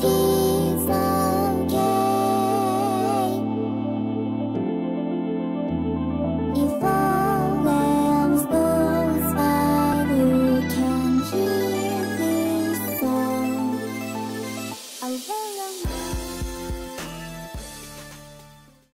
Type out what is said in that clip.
feel